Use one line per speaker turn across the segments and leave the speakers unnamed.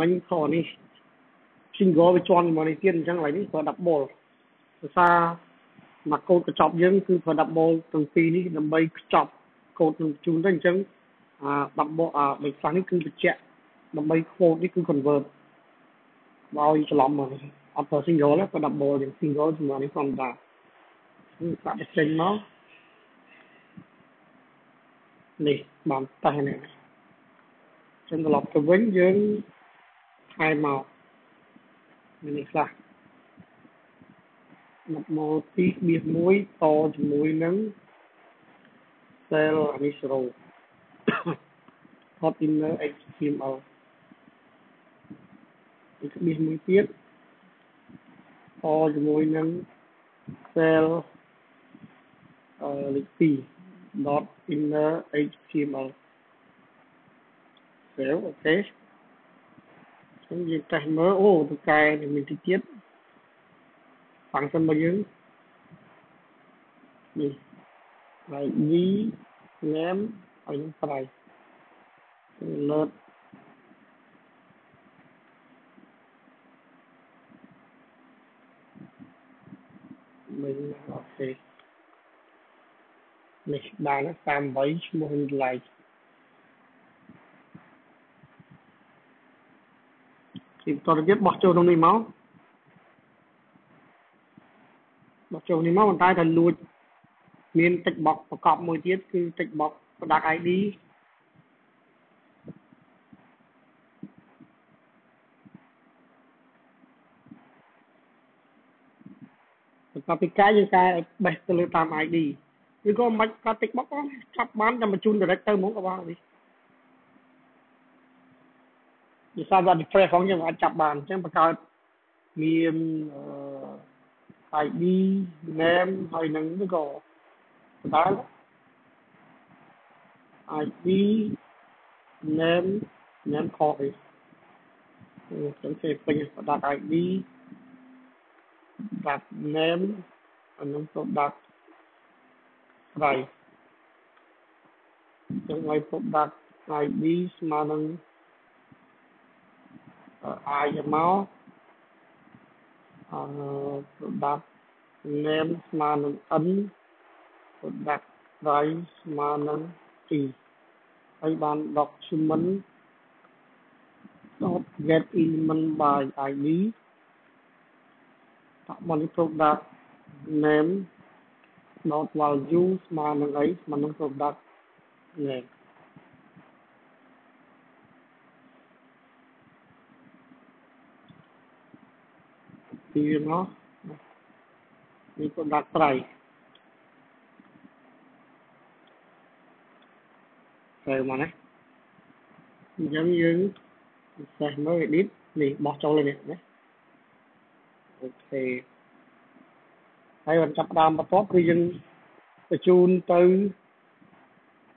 មិញខនេះ single វាជាន់មកនេះទៀតអញ្ចឹងឥឡូវនេះប្រើ double ភាសាមកកូដកញ្ចប់យើងគឺប្រើ double ទាំងពីរនេះដើម្បីខ្ចប់កូដនឹងជូនទៅអញ្ចឹងអា double អាដូចខ្លះនេះគឺបញ្ជាក់ដើម្បី quote នេះគឺ convert ឲ្យច្រឡំមកអត់ប្រើ single ទេប្រើ double យ៉ាង single ជាមួយនេះធម្មតាដាក់ទៅចេញមកនេះបានតេស្តនេះចឹងត្រឡប់ទៅវិញយើង ថែមកនេះខ្លះមកមកទីបៀសមួយតជាមួយនឹង cell អានេះ0 hot inner html ទីបៀសមួយទៀតតជាមួយនឹង cell អឺលេខ2 dot inner html ទៅអូខេ ខ្ញុំយើងតេស្តមើលអូទៅកែមានតិចទៀតฟังសិនមកយើងនេះ like v name ឲ្យនឹងប្រៃលើតមិនអូខេនេះបាន38ឈ្មោះ like ទីបន្តទៀតបោះចូលក្នុងនេះមកបោះចូលនេះមកប៉ុន្តែតែលួចមាន tick box ប្រកបមួយទៀតគឺ tick box product ID បន្ទាប់ពីកាយយើងកែបេះទៅលើតាម ID ឬក៏មិនបាច់កាត់ tick box ចាប់បានតែបញ្ជូន direct ទៅហ្មងក៏បាននេះ ដោយសារតែ refresh ផងយើងអាចចាប់បានអញ្ចឹងបង្កើតមាន ID name ហើយនឹងនេះក៏ដដែល ID name name copy ខ្ញុំចេះពេញបដាត់ ID ដាក់ name អានឹងទៅដាក់ price ចឹងឲ្យពុកដាក់ ID ស្មើនឹង អាយមកអឺ product name ស្មើនឹង n product price ស្មើនឹង t ហើយបាន document dot get element by id ដាក់មកនេះ product name dot value ស្មើនឹងអីស្មើនឹង product name ពីមកនេះក៏ដាក់ត្រៃត្រូវមកណាអញ្ចឹងយើងសេះមើល edit នេះបោះចូលលេនេះណាអូខេហើយបន្តចាប់ដើមបន្ទាប់គឺយើងបញ្ជូនទៅ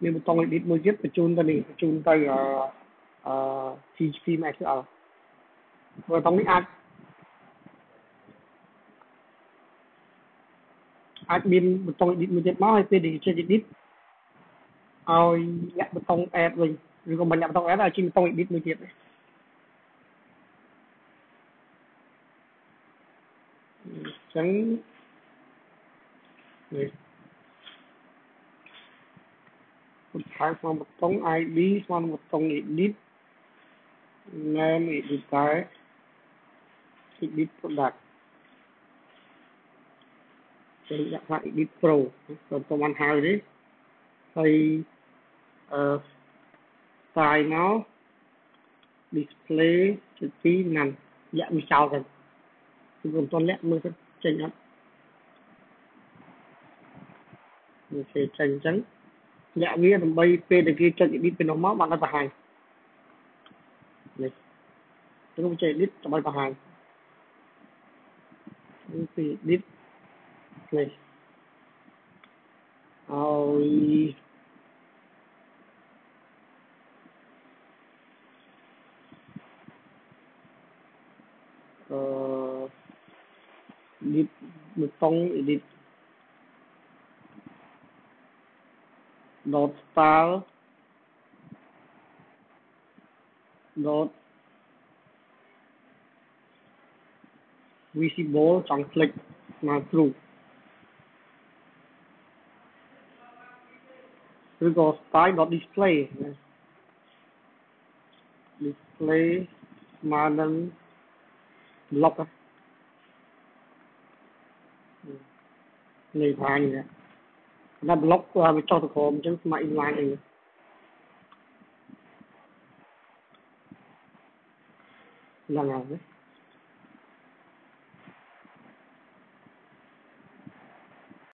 មានប៊ូតុង edit មួយទៀតបញ្ជូនទៅនេះបញ្ជូនទៅអឺ PHP MySQL ប៊ូតុងនេះអាច អាចមានប៊ូតុង edit មួយទៀតមកហើយពេលដែលចេះ edit ឲ្យលាក់ប៊ូតុង add វិញឬក៏មិនលាក់ប៊ូតុង add ឲ្យជិះប៊ូតុង edit មួយទៀតអញ្ចឹងនេះពុទ្ធហើយស្មើប៊ូតុង ID ស្មើនឹងប៊ូតុង edit name editor edit product ចេញដាក់ថា Edit Pro ខ្ញុំពុំបានហៅទេហើយអឺ style មក display ជាទីណាន់លាក់វាចោលទៅគឺខ្ញុំមិនទាន់លាក់មើលទៅចេញអត់វាចេញចេញអញ្ចឹងលាក់វាដើម្បីពេលដែលគេចុច edit ពីនោះមកបានឲ្យបង្ហាញនេះខ្ញុំចេះ edit ដើម្បីបង្ហាញនេះពី edit nicht. Aui. Äh, Lied mit Song Edit. Dot Style. Dot visible ចង់คลิกមកគ្រូ ឬក៏ style.display display ស្មើនឹង block នេះថានេះណា block វាចុះទៅក្រោមអញ្ចឹងស្មើ inline អីហ្នឹងហើយ